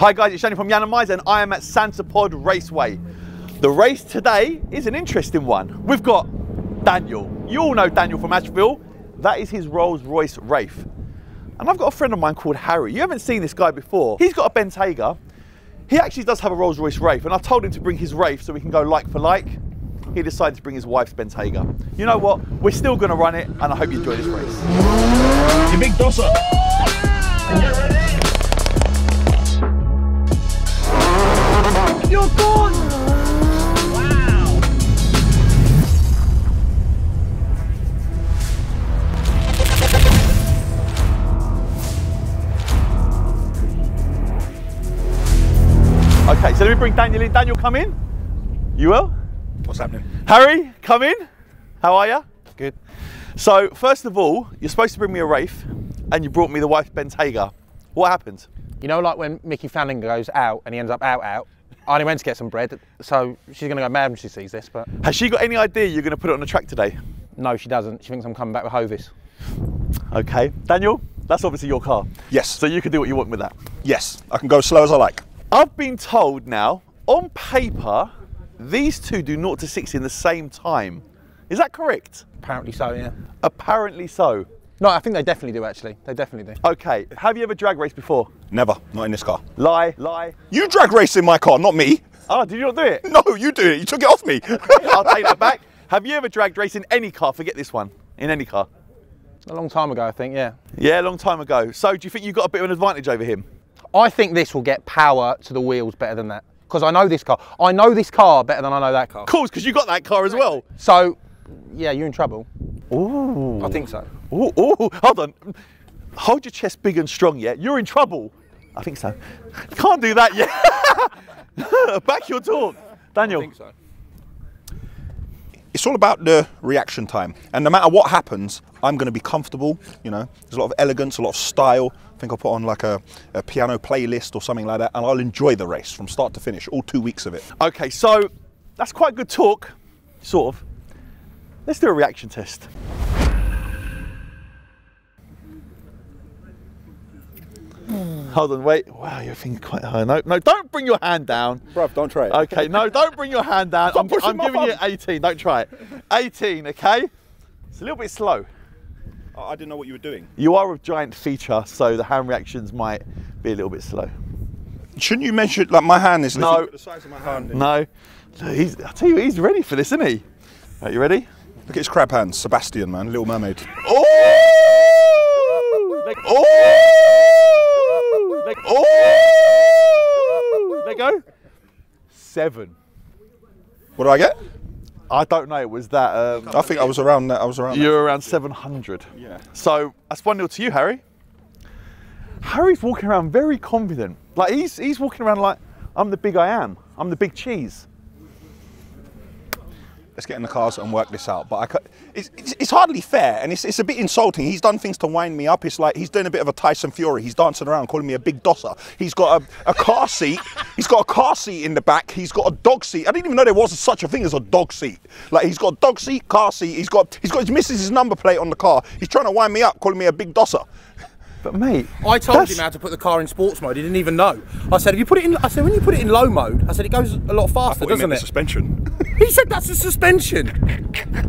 Hi guys, it's Yianni from Yiannimize and I am at Santa Pod Raceway. The race today is an interesting one. We've got Daniel. You all know Daniel from Ashville. That is his Rolls Royce Wraith. And I've got a friend of mine called Harry. You haven't seen this guy before. He's got a Bentayga. He actually does have a Rolls Royce Wraith and I told him to bring his Wraith so we can go like for like. He decided to bring his wife's Bentayga. You know what? We're still gonna run it and I hope you enjoy this race. You big dosser. Bring Daniel in. Daniel, come in. You will? What's happening? Harry, come in. How are you? Good. So, first of all, you're supposed to bring me a Wraith, and you brought me the wife, Ben Bentayga. What happened? You know, like when Mickey Fanning goes out and he ends up out, out. I only went to get some bread, so she's going to go mad when she sees this, but Has she got any idea you're going to put it on the track today? no, she doesn't. She thinks I'm coming back with Hovis. Okay. Daniel, that's obviously your car. Yes. So you can do what you want with that. Yes. I can go as slow as I like. I've been told now, on paper, these two do 0 to 60 in the same time. Is that correct? Apparently so, yeah. Apparently so. No, I think they definitely do, actually. They definitely do. Okay. Have you ever drag raced before? Never. Not in this car. Lie, lie. You drag race in my car, not me. Oh, did you not do it? No, you do it. You took it off me. I'll take that back. Have you ever dragged race in any car? Forget this one. In any car? A long time ago, I think, yeah. Yeah, a long time ago. So do you think you got a bit of an advantage over him? I think this will get power to the wheels better than that. Because I know this car. I know this car better than I know that car. Of course, because you got that car as well. So, yeah, you're in trouble. Ooh. I think so. Ooh, ooh, hold on. Hold your chest big and strong, yeah? You're in trouble. I think so. Can't do that yet. Back your talk. Daniel. I think so. It's all about the reaction time. And no matter what happens, I'm going to be comfortable. You know, there's a lot of elegance, a lot of style. I think I'll put on like a, a piano playlist or something like that, and I'll enjoy the race from start to finish, all two weeks of it. Okay, so that's quite good talk, sort of. Let's do a reaction test. Hold on, wait. Wow, you're thinking quite high. No, no, don't bring your hand down. Bruv, don't try it. Okay, no, don't bring your hand down. I'm, pushing I'm my giving you 18. Don't try it. 18, okay? It's a little bit slow. I didn't know what you were doing. You are a giant feature, so the hand reactions might be a little bit slow. Shouldn't you measure it like my hand is? No. The size of my hand. No, Look, he's, I tell you, he's ready for this, isn't he? Right, you ready? Look at his crab hands, Sebastian, man, Little Mermaid. Oh! Oh! Let, oh! Let go. Seven. What do I get? I don't know. It was that. Um, I think I was around that. I was around. you're around 700. Yeah. So that's one 0 to you, Harry. Harry's walking around very confident. Like he's he's walking around like I'm the big I am. I'm the big cheese. Let's get in the cars and work this out. But I, it's, it's, it's hardly fair, and it's, it's a bit insulting. He's done things to wind me up. It's like he's doing a bit of a Tyson Fury. He's dancing around, calling me a big dosser. He's got a, a car seat. He's got a car seat in the back. He's got a dog seat. I didn't even know there was such a thing as a dog seat. Like he's got dog seat, car seat. He's got he's got his missus' number plate on the car. He's trying to wind me up, calling me a big dosser. But mate, I told that's- him how to put the car in sports mode. He didn't even know. I said, if you put it in, I said, when you put it in low mode, I said, it goes a lot faster, doesn't it? suspension. He said that's a suspension.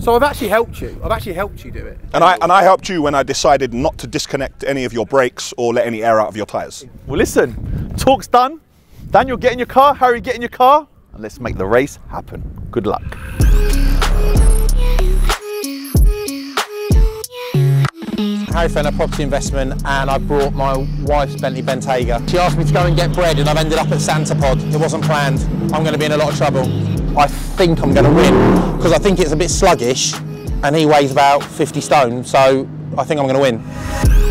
So I've actually helped you. I've actually helped you do it. and I and I helped you when I decided not to disconnect any of your brakes or let any air out of your tyres. Well, listen, talk's done. Daniel, get in your car. Harry, get in your car. And let's make the race happen. Good luck. Harry Fenner Property Investment, and I brought my wife's Bentley Bentayga. She asked me to go and get bread, and I've ended up at Santa Pod. It wasn't planned. I'm going to be in a lot of trouble. I think I'm going to win because I think it's a bit sluggish, and he weighs about 50 stone, so I think I'm going to win.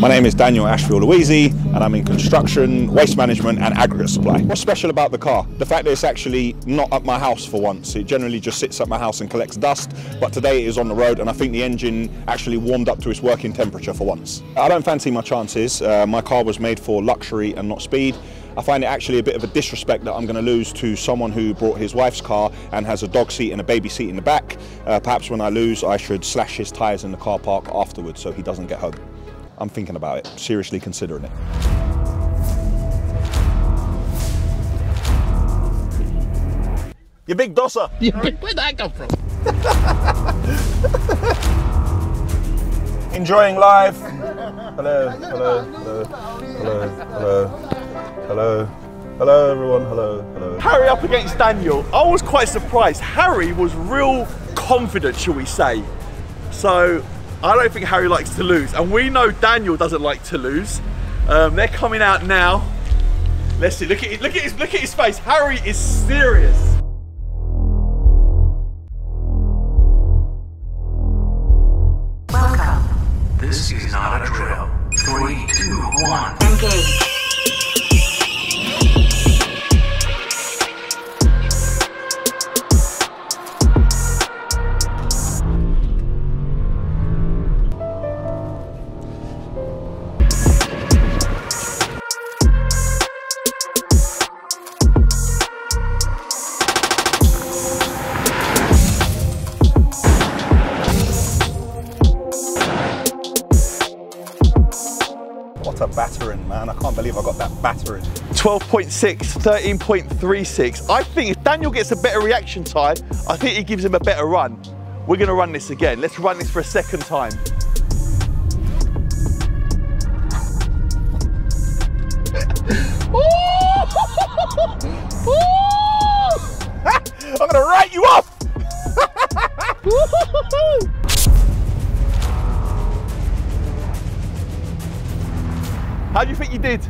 My name is Daniel Ashville Louisy, and I'm in construction, waste management, and aggregate supply. What's special about the car? The fact that it's actually not at my house for once. It generally just sits at my house and collects dust, but today it is on the road, and I think the engine actually warmed up to its working temperature for once. I don't fancy my chances. Uh, my car was made for luxury and not speed. I find it actually a bit of a disrespect that I'm going to lose to someone who brought his wife's car and has a dog seat and a baby seat in the back. Uh, perhaps when I lose, I should slash his tyres in the car park afterwards so he doesn't get home. I'm thinking about it, seriously considering it. You big dosser. Where'd that come from? Enjoying life. Hello, hello, hello, hello, hello, hello, hello, everyone. Hello, hello. Harry up against Daniel. I was quite surprised. Harry was real confident, shall we say. So I don't think Harry likes to lose. And we know Daniel doesn't like to lose. Um, they're coming out now. Let's see. Look at. Look at his. Look at his face. Harry is serious. 12.6, 13.36. I think if Daniel gets a better reaction time, I think he gives him a better run. We're going to run this again. Let's run this for a second time. I'm gonna write you off! How do you think you did?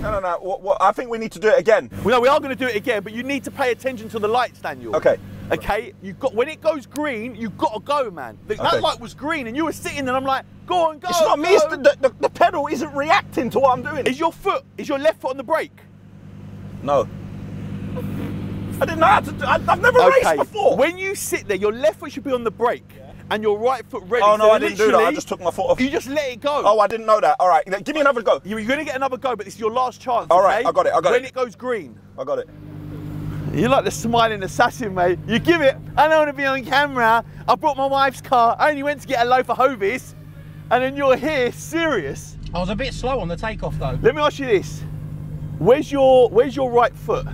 No, no, no. What, what, I think we need to do it again. Well, no, we are going to do it again, but you need to pay attention to the lights, Daniel. Okay. Okay, you got when it goes green, you got to go, man. The- Okay. That light was green, and you were sitting there. I'm like, go on, go. It's not me. It's the, the, the, pedal isn't reacting to what I'm doing. Is your foot? Is your left foot on the brake? No. I didn't know how to do I've I've never raced before. When you sit there, your left foot should be on the brake, and your right foot ready. oh, no, So I didn't do that. I just took my foot off. You just let it go. Oh, I didn't know that. All right, give me another go. You- You're going to get another go, but this is your last chance. All right, okay? I got it, I got when it. When it goes green. I got it. You're like the smiling assassin, mate. You give it. I don't want to be on camera. I brought my wife's car. I only went to get a loaf of Hovis, and then you're here, serious. I was a bit slow on the takeoff though. Let me ask you this: Where's your Where's your right foot?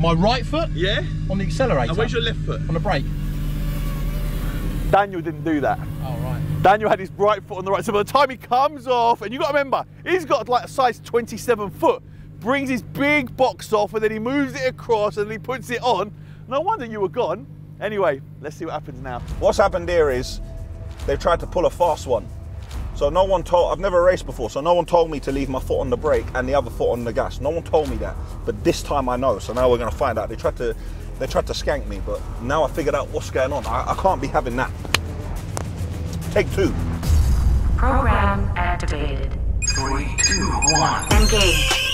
My right foot Yeah. on the accelerator. And where's your left foot? on the brake? Daniel didn't do that. Oh right. Daniel had his right foot on the right. So by the time he comes off, and you got to remember, he's got like a size 27 foot, brings his big box off, and then he moves it across, and then he puts it on. No wonder you were gone. Anyway, let's see what happens now. What's happened here is they've tried to pull a fast one. So no one told, I've never raced before, so no one told me to leave my foot on the brake and the other foot on the gas. No one told me that. But this time I know, so now we're gonna find out. They tried to, they tried to skank me, but now I figured out what's going on. I, I can't be having that. Take two. Program activated. Three, two, one. Engage.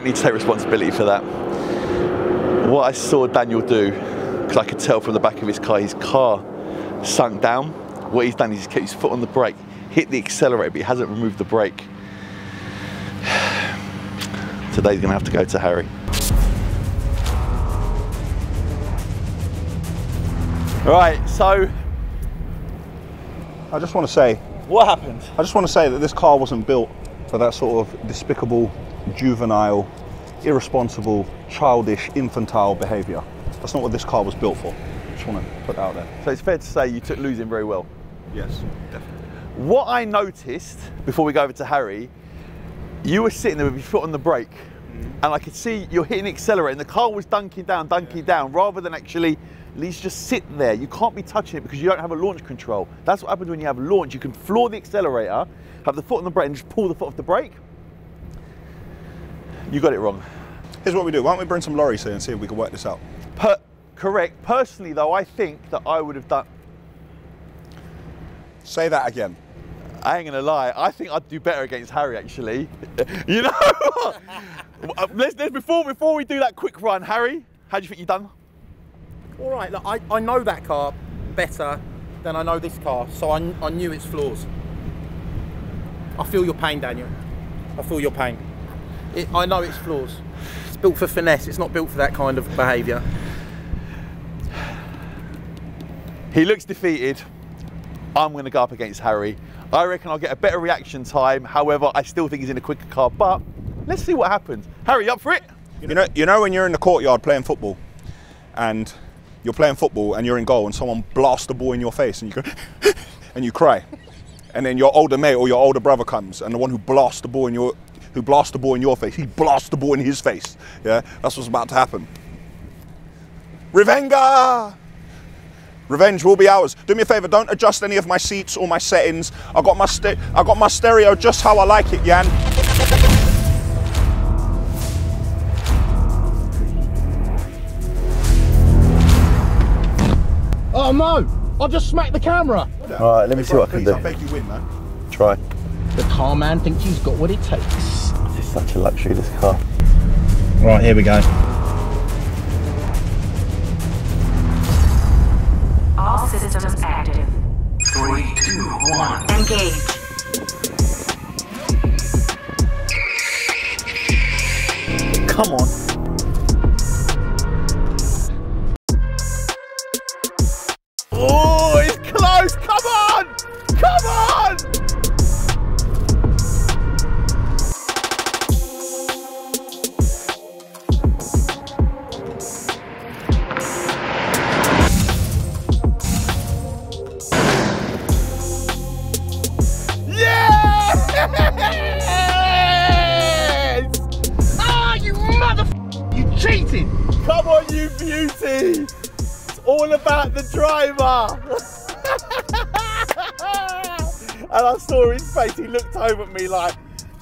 Might need to take responsibility for that. What I saw Daniel do, because I could tell from the back of his car, his car sunk down. What he's done is he's kept his foot on the brake, hit the accelerator, but he hasn't removed the brake. Today's gonna have to go to Harry. Right, so I just want to say, what happened? I just want to say that this car wasn't built for that sort of despicable, juvenile, irresponsible, childish, infantile behaviour. That's not what this car was built for. Just want to put that out there. So it's fair to say you took losing very well. Yes, definitely. What I noticed before we go over to Harry, you were sitting there with your foot on the brake, mm-hmm. and I could see you're hitting the accelerator, and the car was dunking down, dunking down, rather than actually at least just sit there. You can't be touching it because you don't have a launch control. That's what happens when you have launch. You can floor the accelerator, have the foot on the brake, and just pull the foot off the brake. You got it wrong. Here's what we do. Why don't we bring some lorries here and see if we can work this out? Per- correct. Personally, though, I think that I would have done. Say that again. I ain't gonna lie. I think I'd do better against Harry. Actually, you know. Uh, let's, let's before before we do that quick run, Harry. How do you think you done? All right, look, I, I know that car better than I know this car, so I, I knew its flaws. I feel your pain, Daniel. I feel your pain. It, I know its flaws. It's built for finesse. It's not built for that kind of behaviour. He looks defeated. I'm going to go up against Harry. I reckon I'll get a better reaction time. However, I still think he's in a quicker car. But let's see what happens. Harry, up for it? You know, you know when you're in the courtyard playing football, and you're playing football and you're in goal, and someone blasts the ball in your face, and you go, and you cry, and then your older mate or your older brother comes, and the one who blasts the ball in your, who blasts the ball in your face, he blasts the ball in his face. Yeah, that's what's about to happen. Revenga! Revenge will be ours. Do me a favor, don't adjust any of my seats or my settings. I got my st- I got my stereo just how I like it, Yan. Oh no! I just smacked the camera. All right, let me see what I can Please, I do. beg you win, man. Try. The car man thinks he's got what it takes. This such a luxury, this car. Right, here we go. All systems active. Three, two, one. Engage. Come on. Oh, it's close. Come on. Come on. It's all about the driver! and I saw his face, he looked over at me like,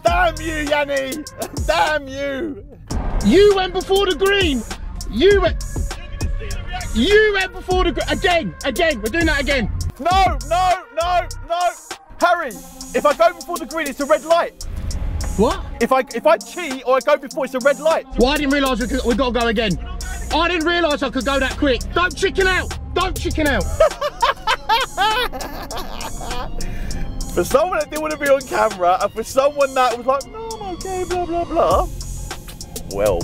Damn you, Yianni! Damn you! You went before the green! You went. You went before the green! Again! Again! We're doing that again! No, no, no, no! Harry, if I go before the green, it's a red light. What? If I if I cheat or I go before, it's a red light. Well, I didn't realise we, could, we got to go again. I didn't realise I could go that quick. Don't chicken out! Don't chicken out! For someone that didn't want to be on camera, and for someone that was like, no, I'm okay, blah, blah, blah. Well,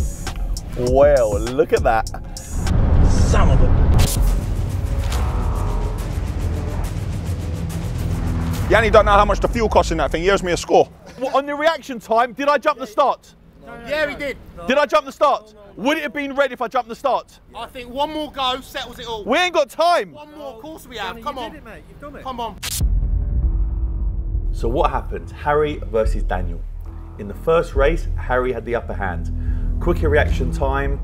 well, look at that. Son of a. Yianni don't know how much the fuel costs in that thing. He owes me a score. Well, on the reaction time, did I jump the start? Yeah, he did. Did I jump the start? Would it have been red if I jumped the start? I think one more go settles it all. We ain't got time. One more, of course we have. Come on. You've done it, Come on. So what happened? Harry versus Daniel. In the first race, Harry had the upper hand. Quicker reaction time,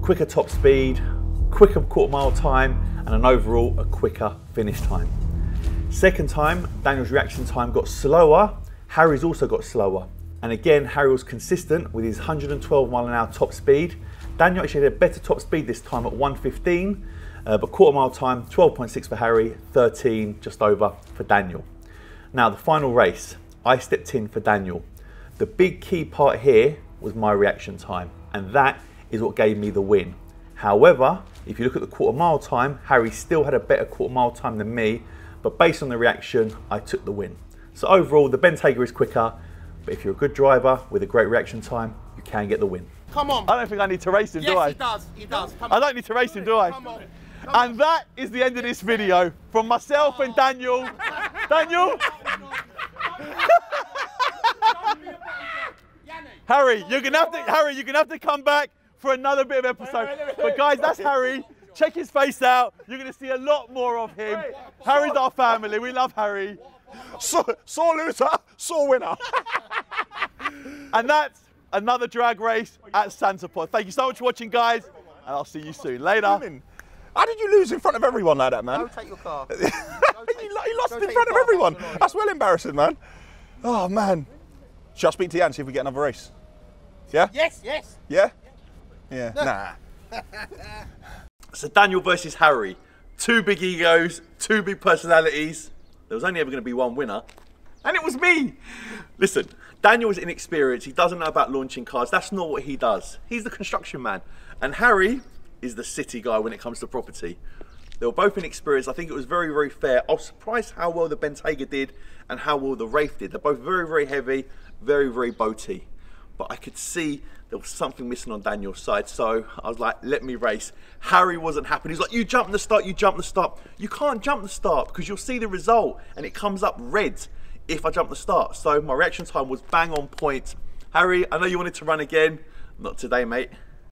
quicker top speed, quicker quarter mile time, and an overall a quicker finish time. Second time, Daniel's reaction time got slower. Harry's also got slower. And again, Harry was consistent with his 112 mile an hour top speed. Daniel actually had a better top speed this time at 115, uh, but quarter mile time 12.6 for Harry, 13 just over for Daniel. Now, the final race, I stepped in for Daniel. The big key part here was my reaction time, and that is what gave me the win. However, if you look at the quarter mile time, Harry still had a better quarter mile time than me, but based on the reaction, I took the win. So overall, the Bentayga is quicker, but if you're a good driver with a great reaction time, you can get the win. Come on. I don't think I need to race him, do I? Yes, I? he does. He does. Come I don't need to race him, do I? Come on. And that is the end of this video from myself and Daniel. Daniel, Harry, you're gonna have to Harry, you're gonna have to come back for another bit of episode. But guys, that's Harry. Check his face out. You're gonna see a lot more of him. Harry's our family. We love Harry. So, sore loser, sore winner. And that's another drag race at Santa Pod. Thank you so much for watching, guys, and I'll see you soon. Later. How did you lose in front of everyone like that, man? Go take your car. he, lo- he lost in front of everyone. back to the lorry. That's well embarrassing, man. Oh, man. Shall I speak to Jan, see if we get another race? Yeah? yes, yes. Yeah? Yeah. Nah. So Daniel versus Harry. Two big egos, two big personalities. There was only ever going to be one winner. And it was me. Listen, Daniel is inexperienced. He doesn't know about launching cars. That's not what he does. He's the construction man. And Harry is the city guy when it comes to property. They were both inexperienced. I think it was very, very fair. I was surprised how well the Bentayga did and how well the Wraith did. They're both very, very heavy, very, very boaty. But I could see there was something missing on Daniel's side. So I was like, let me race. Harry wasn't happy. He's like, you jump the start, you jump the start. You can't jump the start because you'll see the result and it comes up red if I jump the start. So my reaction time was bang on point. Harry, I know you wanted to run again. Not today, mate.